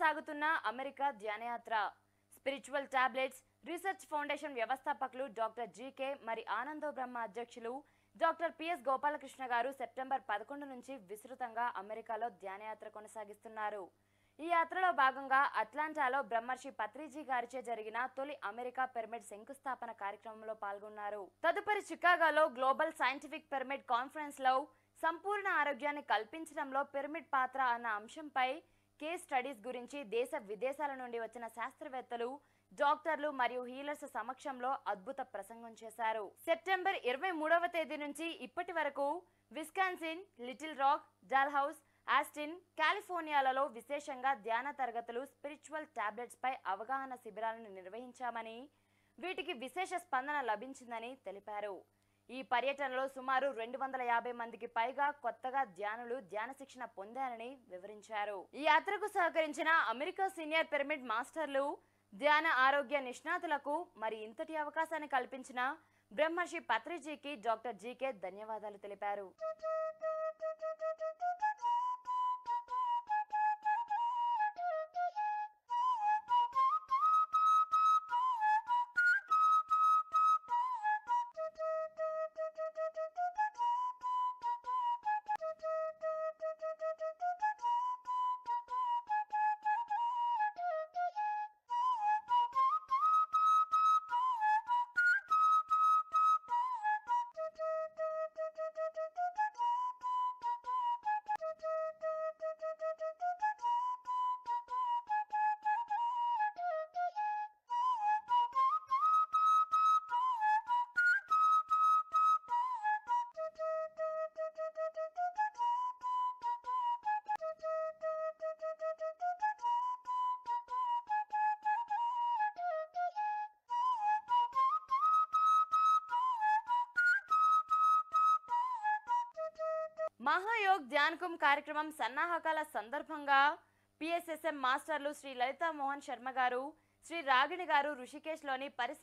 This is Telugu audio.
సాగుతున్న అమెరికా ధ్యానయాత్ర. స్పిరిచువల్ టాబ్లెట్స్ రీసెర్చ్ ఫౌండేషన్ వ్యవస్థాపకులు డాక్టర్ జీకే మరి ఆనందో బ్రహ్మ అధ్యక్షులు డాక్టర్ పిఎస్ గోపాలకృష్ణ గారు సెప్టెంబర్ పదకొండు నుంచి విస్తృతంగా అమెరికాలో ధ్యానయాత్ర కొనసాగిస్తున్నారు. ఈ యాత్రలో భాగంగా అట్లాంటాలో బ్రహ్మర్షి పత్రిజీ గారిచే జరిగిన తొలి అమెరికా పిరమిడ్ శంకుస్థాపన కార్యక్రమంలో పాల్గొన్నారు. తదుపరి చికాగోలో గ్లోబల్ సైంటిఫిక్ పిరమిడ్ కాన్ఫరెన్స్లో సంపూర్ణ ఆరోగ్యాన్ని కల్పించడంలో పిరమిడ్ పాత్ర అన్న అంశంపై కేస్ స్టడీస్ గురించి దేశ విదేశాల నుండి వచ్చిన శాస్త్రవేత్తలు డాక్టర్లు మరియు హీలర్స్ సమక్షంలో అద్భుత ప్రసంగం చేశారు. సెప్టెంబర్ ఇరవై మూడవ తేదీ నుంచి ఇప్పటి వరకు Wisconsin Little Rock Dallas Austin కాలిఫోర్నియాలలో విశేషంగా ధ్యాన తరగతులు స్పిరిచువల్ టాబ్లెట్స్ పై అవగాహన శిబిరాలను నిర్వహించామని వీటికి విశేష స్పందన లభించిందని తెలిపారు. ఈ పర్యటనలో సుమారు రెండు వందల యాభై మందికి పైగా కొత్తగా ధ్యానులు ధ్యాన శిక్షణ పొందారని వివరించారు. ఈ యాత్రకు సహకరించిన అమెరికా సీనియర్ పిరమిడ్ మాస్టర్లు ధ్యాన ఆరోగ్య నిష్ణాతులకు మరి ఇంతటి అవకాశాన్ని కల్పించిన బ్రహ్మర్షి పత్రిజీకి డాక్టర్ జీకే ధన్యవాదాలు తెలిపారు. మహాయోగ్ ధ్యానకం కార్యక్రమం సన్నాహకాల సందర్భంగా పిఎస్ఎస్ఎం మాస్టర్లు శ్రీ లలితా మోహన్ శర్మ గారు శ్రీ రాగిణి గారు ఋషికేశ్లోని పరిసర